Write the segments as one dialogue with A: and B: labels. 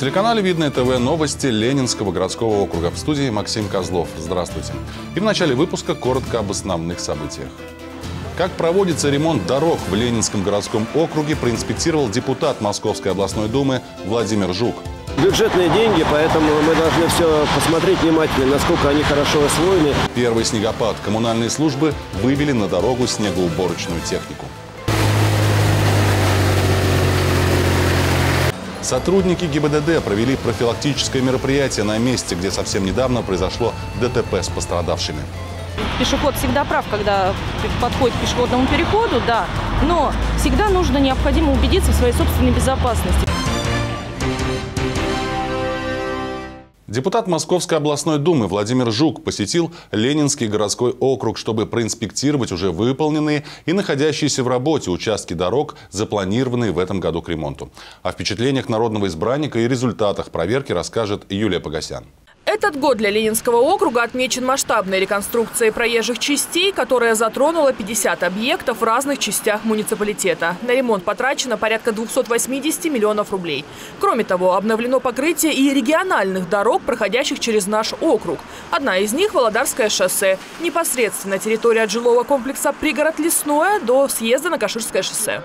A: телеканале «Видное ТВ» новости Ленинского городского округа. В студии Максим Козлов. Здравствуйте. И в начале выпуска коротко об основных событиях. Как проводится ремонт дорог в Ленинском городском округе, проинспектировал депутат Московской областной думы Владимир Жук.
B: Бюджетные деньги, поэтому мы должны все посмотреть внимательно, насколько они хорошо освоены.
A: Первый снегопад. Коммунальные службы вывели на дорогу снегоуборочную технику. Сотрудники ГИБДД провели профилактическое мероприятие на месте, где совсем недавно произошло ДТП с пострадавшими.
C: Пешеход всегда прав, когда подходит к пешеходному переходу, да. Но всегда нужно необходимо убедиться в своей собственной безопасности.
A: Депутат Московской областной думы Владимир Жук посетил Ленинский городской округ, чтобы проинспектировать уже выполненные и находящиеся в работе участки дорог, запланированные в этом году к ремонту. О впечатлениях народного избранника и результатах проверки расскажет Юлия Погосян.
D: Этот год для Ленинского округа отмечен масштабной реконструкцией проезжих частей, которая затронула 50 объектов в разных частях муниципалитета. На ремонт потрачено порядка 280 миллионов рублей. Кроме того, обновлено покрытие и региональных дорог, проходящих через наш округ. Одна из них – Володарское шоссе. Непосредственно территория жилого комплекса «Пригород Лесное» до съезда на Каширское шоссе.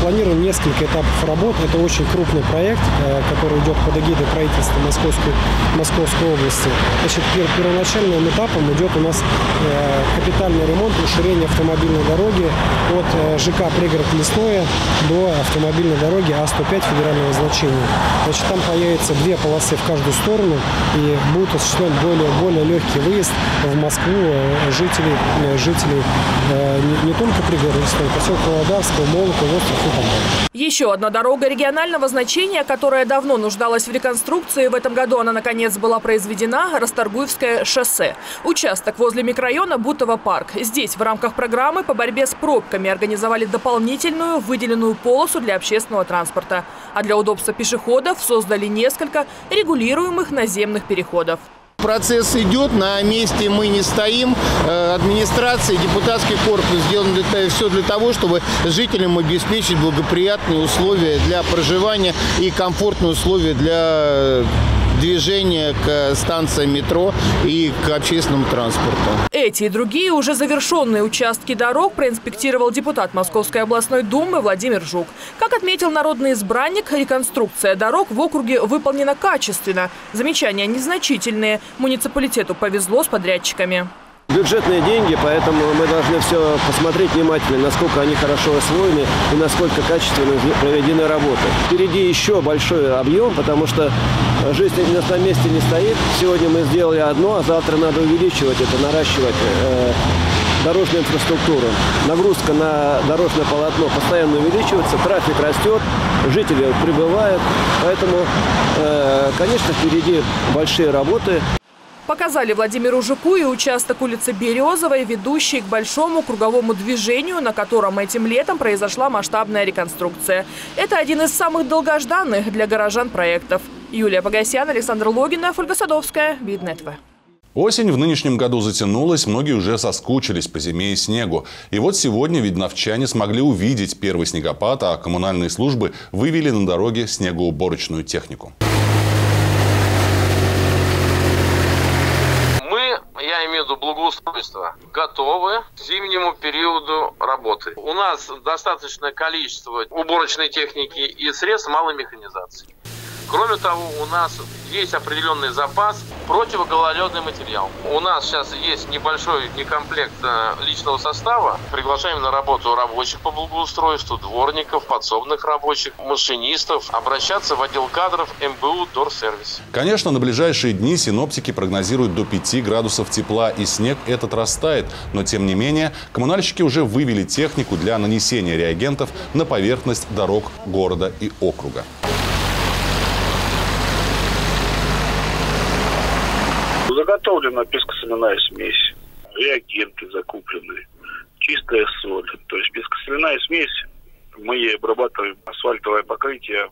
E: Запланировано несколько этапов работ. Это очень крупный проект, э, который идет под эгидой правительства Московской, Московской области. Значит, пер, первоначальным этапом идет у нас э, капитальный ремонт, расширение автомобильной дороги от э, ЖК «Пригород Лесное» до автомобильной дороги А105 федерального значения. Значит, там появится две полосы в каждую сторону и будет осуществлен более, более легкий выезд в Москву жителей, жителей не, не только пригорода Лесное, поселка Володарского, Молока, остров
D: еще одна дорога регионального значения, которая давно нуждалась в реконструкции. В этом году она, наконец, была произведена – Расторгуевское шоссе. Участок возле микрорайона Бутово-парк. Здесь в рамках программы по борьбе с пробками организовали дополнительную выделенную полосу для общественного транспорта. А для удобства пешеходов создали несколько регулируемых наземных переходов.
F: Процесс идет, на месте мы не стоим. Э, администрация, депутатский корпус сделан для, все для того, чтобы жителям обеспечить благоприятные условия для проживания и комфортные условия для движения к станциям метро и к общественному транспорту.
D: Эти и другие уже завершенные участки дорог проинспектировал депутат Московской областной думы Владимир Жук. Как отметил народный избранник, реконструкция дорог в округе выполнена качественно. Замечания незначительные. Муниципалитету повезло с подрядчиками
B: бюджетные деньги, поэтому мы должны все посмотреть внимательно, насколько они хорошо освоены и насколько качественно проведены работы. Впереди еще большой объем, потому что жизнь на месте не стоит. Сегодня мы сделали одно, а завтра надо увеличивать это, наращивать э, дорожную инфраструктуру. Нагрузка на дорожное полотно постоянно увеличивается, трафик растет, жители прибывают. Поэтому, э, конечно, впереди большие работы.
D: Показали Владимиру Жуку и участок улицы Березовой, ведущий к большому круговому движению, на котором этим летом произошла масштабная реконструкция. Это один из самых долгожданных для горожан проектов. Юлия Погосян, Александр Логинов, Ольга Садовская, Видное ТВ.
A: Осень в нынешнем году затянулась, многие уже соскучились по зиме и снегу. И вот сегодня видновчане смогли увидеть первый снегопад, а коммунальные службы вывели на дороге снегоуборочную технику.
G: я имею в виду благоустройство, готовы к зимнему периоду работы. У нас достаточное количество уборочной техники и средств малой механизации. Кроме того, у нас есть определенный запас противогололедный материал. У нас сейчас есть небольшой некомплект э, личного состава. Приглашаем на работу рабочих по благоустройству, дворников, подсобных рабочих, машинистов. Обращаться в отдел кадров МБУ Дорсервис.
A: Конечно, на ближайшие дни синоптики прогнозируют до 5 градусов тепла и снег этот растает. Но тем не менее, коммунальщики уже вывели технику для нанесения реагентов на поверхность дорог города и округа.
H: Заготовлена пескосоляная смесь, реагенты закуплены, чистая соль. То есть пескосоляная смесь, мы ей обрабатываем асфальтовое покрытие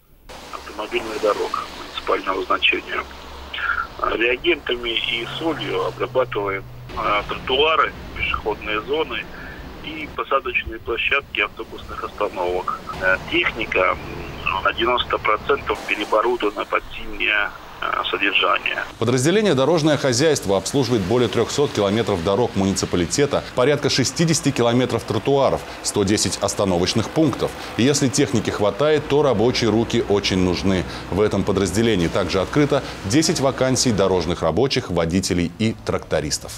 H: автомобильных дорог муниципального значения. Реагентами и солью обрабатываем а, тротуары, пешеходные зоны и посадочные площадки автобусных остановок. Техника на 90% переоборудовано под зимнее Э, содержания.
A: Подразделение «Дорожное хозяйство» обслуживает более 300 километров дорог муниципалитета, порядка 60 километров тротуаров, 110 остановочных пунктов. И если техники хватает, то рабочие руки очень нужны. В этом подразделении также открыто 10 вакансий дорожных рабочих, водителей и трактористов.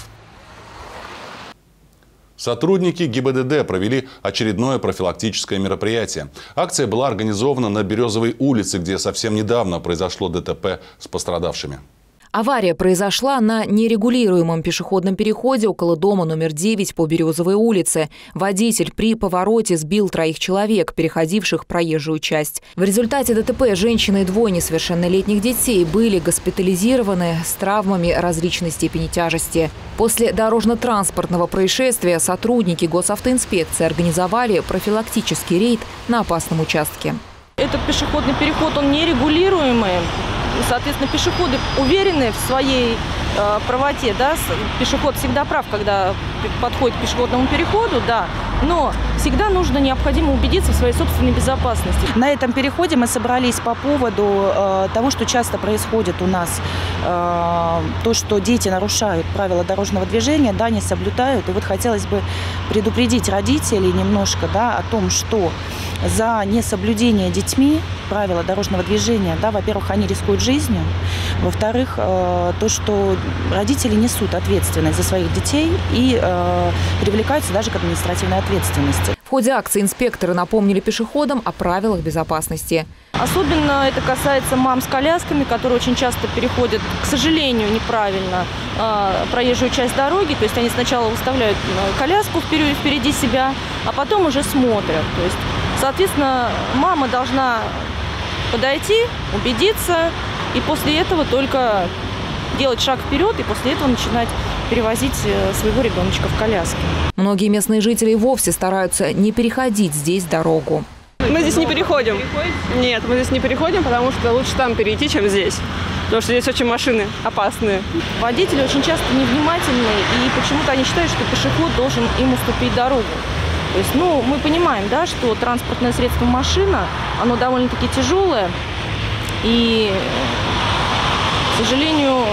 A: Сотрудники ГИБДД провели очередное профилактическое мероприятие. Акция была организована на Березовой улице, где совсем недавно произошло ДТП с пострадавшими.
I: Авария произошла на нерегулируемом пешеходном переходе около дома номер 9 по Березовой улице. Водитель при повороте сбил троих человек, переходивших проезжую часть. В результате ДТП женщина и двое несовершеннолетних детей были госпитализированы с травмами различной степени тяжести. После дорожно-транспортного происшествия сотрудники госавтоинспекции организовали профилактический рейд на опасном участке.
C: Этот пешеходный переход, он нерегулируемый соответственно, пешеходы уверены в своей э, правоте, да, пешеход всегда прав, когда подходит к пешеходному переходу, да, но всегда нужно необходимо убедиться в своей собственной безопасности.
J: На этом переходе мы собрались по поводу э, того, что часто происходит у нас, э, то, что дети нарушают правила дорожного движения, да, не соблюдают, и вот хотелось бы предупредить родителей немножко, да, о том, что за несоблюдение детьми правила дорожного движения, да, во-первых, они рискуют жизнью, во-вторых, э, то, что родители несут ответственность за своих детей и э, привлекаются даже к административной ответственности.
I: В ходе акции инспекторы напомнили пешеходам о правилах безопасности.
C: Особенно это касается мам с колясками, которые очень часто переходят, к сожалению, неправильно э, проезжую часть дороги. То есть они сначала выставляют коляску впереди, впереди себя, а потом уже смотрят. То есть Соответственно, мама должна подойти, убедиться, и после этого только делать шаг вперед, и после этого начинать перевозить э, своего ребеночка в коляске.
I: Многие местные жители вовсе стараются не переходить здесь дорогу.
K: Мы здесь не переходим. Нет, мы здесь не переходим, потому что лучше там перейти, чем здесь. Потому что здесь очень машины опасные.
C: Водители очень часто невнимательны, и почему-то они считают, что пешеход должен им уступить дорогу. То есть, ну, мы понимаем, да, что транспортное средство машина, оно довольно-таки тяжелое, и, к сожалению,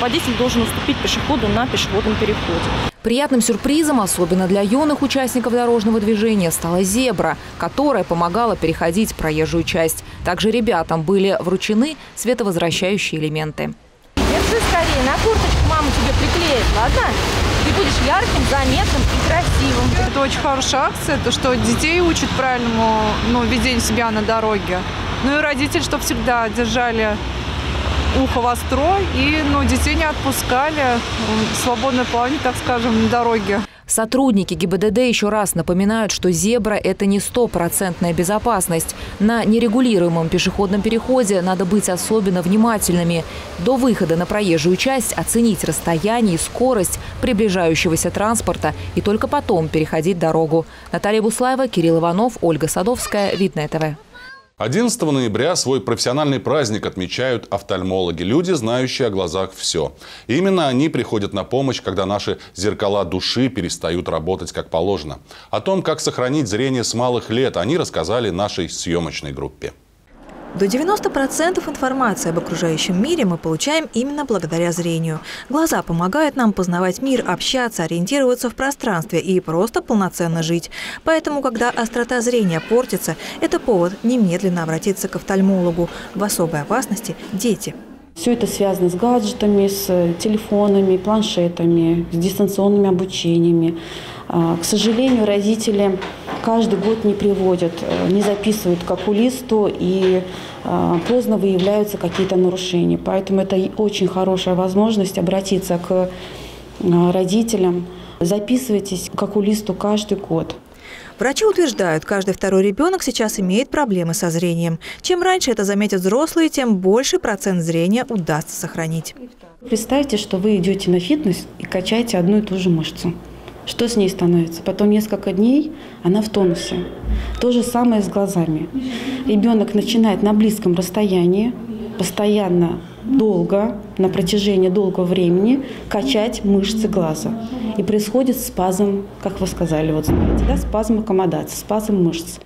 C: водитель должен уступить пешеходу на пешеходном переходе.
I: Приятным сюрпризом, особенно для юных участников дорожного движения, стала зебра, которая помогала переходить проезжую часть. Также ребятам были вручены световозвращающие элементы.
C: Держи скорее, на курточку мама тебе приклеит, ладно? Будешь ярким, заметным и красивым.
L: Это очень хорошая акция, то, что детей учат правильному ну, ведению себя на дороге. Ну и родители, чтобы всегда держали ухо востро и ну, детей не отпускали в свободное плавание, так скажем, на дороге.
I: Сотрудники ГИБДД еще раз напоминают, что зебра – это не стопроцентная безопасность. На нерегулируемом пешеходном переходе надо быть особенно внимательными. До выхода на проезжую часть оценить расстояние и скорость приближающегося транспорта и только потом переходить дорогу. Наталья Буслаева, Кирилл Иванов, Ольга Садовская. Видное ТВ.
A: 11 ноября свой профессиональный праздник отмечают офтальмологи, люди, знающие о глазах все. И именно они приходят на помощь, когда наши зеркала души перестают работать как положено. О том, как сохранить зрение с малых лет, они рассказали нашей съемочной группе.
M: До 90% информации об окружающем мире мы получаем именно благодаря зрению. Глаза помогают нам познавать мир, общаться, ориентироваться в пространстве и просто полноценно жить. Поэтому, когда острота зрения портится, это повод немедленно обратиться к офтальмологу. В особой опасности – дети.
N: Все это связано с гаджетами, с телефонами, планшетами, с дистанционными обучениями. А, к сожалению, родители каждый год не приводят, э, не записывают к окулисту и а, поздно выявляются какие-то нарушения. Поэтому это очень хорошая возможность обратиться к а, родителям. Записывайтесь к окулисту каждый год.
M: Врачи утверждают, каждый второй ребенок сейчас имеет проблемы со зрением. Чем раньше это заметят взрослые, тем больше процент зрения удастся сохранить.
N: Представьте, что вы идете на фитнес и качаете одну и ту же мышцу. Что с ней становится? Потом несколько дней она в тонусе. То же самое с глазами. Ребенок начинает на близком расстоянии, постоянно, долго, на протяжении долгого времени качать мышцы глаза. И происходит спазм, как вы сказали, вот знаете, да, спазм аккомодации, спазм мышц.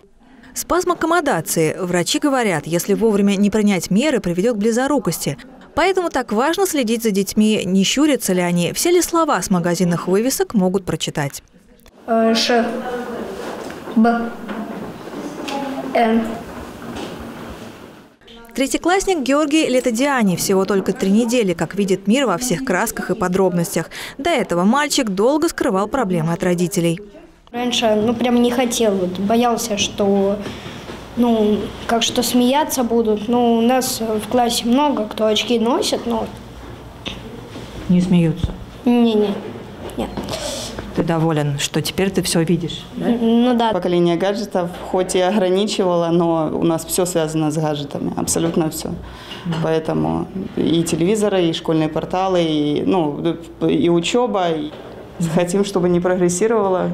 M: Спазм аккомодации. Врачи говорят, если вовремя не принять меры, приведет к близорукости. Поэтому так важно следить за детьми, не щурятся ли они, все ли слова с магазинных вывесок могут прочитать.
O: Ш, Б, Н.
M: Третьеклассник Георгий Летодиани всего только три недели, как видит мир во всех красках и подробностях. До этого мальчик долго скрывал проблемы от родителей.
O: Раньше, ну, прям не хотел, вот, боялся, что, ну, как что смеяться будут. Ну, у нас в классе много, кто очки носит, но...
P: Не смеются?
O: Не-не, нет.
P: Ты доволен, что теперь ты все видишь? Да?
O: Ну да.
Q: Поколение гаджетов хоть и ограничивало, но у нас все связано с гаджетами, абсолютно все. Mm. Поэтому и телевизоры, и школьные порталы, и, ну, и учеба. И хотим, чтобы не прогрессировало.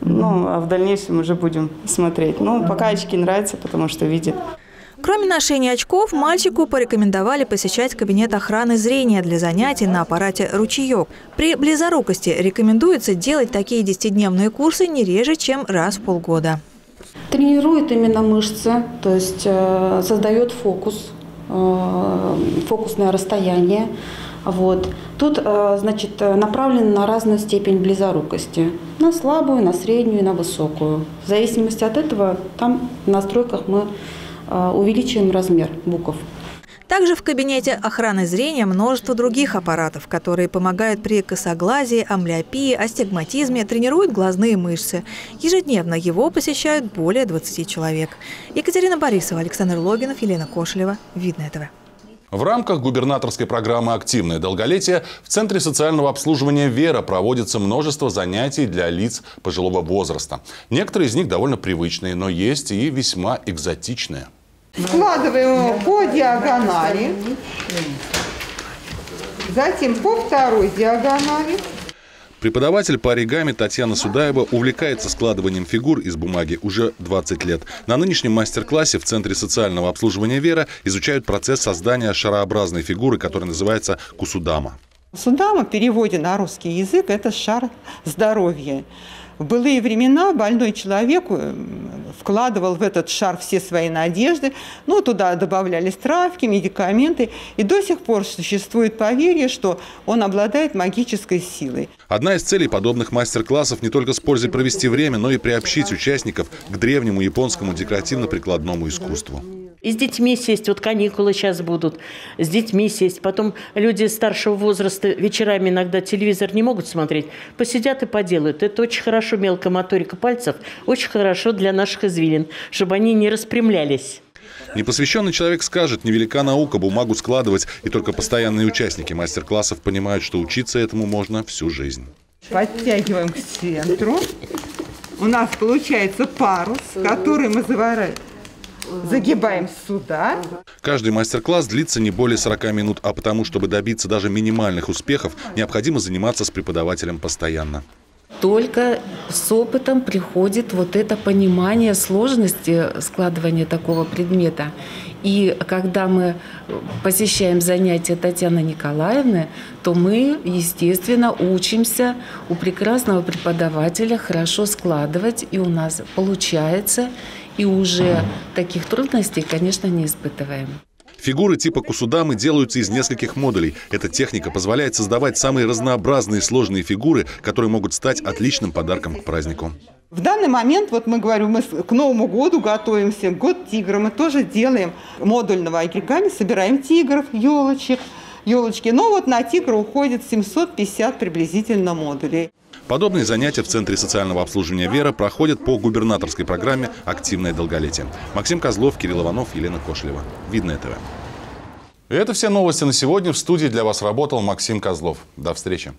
Q: Ну, а в дальнейшем уже будем смотреть. Ну, пока очки нравятся, потому что видит.
M: Кроме ношения очков, мальчику порекомендовали посещать кабинет охраны зрения для занятий на аппарате «Ручеек». При близорукости рекомендуется делать такие 10-дневные курсы не реже, чем раз в полгода.
N: Тренирует именно мышцы, то есть э, создает фокус, э, фокусное расстояние. Вот. Тут, э, значит, направлен на разную степень близорукости. На слабую, на среднюю, на высокую. В зависимости от этого, там в настройках мы увеличиваем размер букв.
M: Также в кабинете охраны зрения множество других аппаратов, которые помогают при косоглазии, амблиопии, астигматизме, тренируют глазные мышцы. Ежедневно его посещают более 20 человек. Екатерина Борисова, Александр Логинов, Елена Кошелева. Видно этого.
A: В рамках губернаторской программы «Активное долголетие» в Центре социального обслуживания «Вера» проводится множество занятий для лиц пожилого возраста. Некоторые из них довольно привычные, но есть и весьма экзотичные.
R: Складываем его по диагонали, затем по второй диагонали.
A: Преподаватель по оригами Татьяна Судаева увлекается складыванием фигур из бумаги уже 20 лет. На нынешнем мастер-классе в Центре социального обслуживания «Вера» изучают процесс создания шарообразной фигуры, которая называется кусудама.
R: Кусудама в переводе на русский язык – это шар здоровья. В былые времена больной человек э, вкладывал в этот шар все свои надежды, ну, туда добавлялись травки, медикаменты, и до сих пор существует поверье, что он обладает магической силой.
A: Одна из целей подобных мастер-классов не только с пользой провести время, но и приобщить участников к древнему японскому декоративно-прикладному искусству.
S: И с детьми сесть, вот каникулы сейчас будут, с детьми сесть. Потом люди старшего возраста вечерами иногда телевизор не могут смотреть, посидят и поделают. Это очень хорошо, мелкая моторика пальцев, очень хорошо для наших извилин, чтобы они не распрямлялись.
A: Непосвященный человек скажет, невелика наука бумагу складывать, и только постоянные участники мастер-классов понимают, что учиться этому можно всю жизнь.
R: Подтягиваем к центру. У нас получается парус, который мы завариваем Загибаем сюда.
A: Каждый мастер-класс длится не более 40 минут, а потому, чтобы добиться даже минимальных успехов, необходимо заниматься с преподавателем постоянно.
T: Только с опытом приходит вот это понимание сложности складывания такого предмета. И когда мы посещаем занятия Татьяны Николаевны, то мы, естественно, учимся у прекрасного преподавателя хорошо складывать, и у нас получается и уже таких трудностей, конечно, не испытываем.
A: Фигуры типа кусудамы делаются из нескольких модулей. Эта техника позволяет создавать самые разнообразные сложные фигуры, которые могут стать отличным подарком к празднику.
R: В данный момент, вот мы говорим, мы к Новому году готовимся, год тигра, мы тоже делаем модульного оригами, собираем тигров, елочек, елочки. Но вот на тигра уходит 750 приблизительно модулей.
A: Подобные занятия в Центре социального обслуживания «Вера» проходят по губернаторской программе «Активное долголетие». Максим Козлов, Кирилл Иванов, Елена Кошлева. Видно ТВ. Это все новости на сегодня. В студии для вас работал Максим Козлов. До встречи.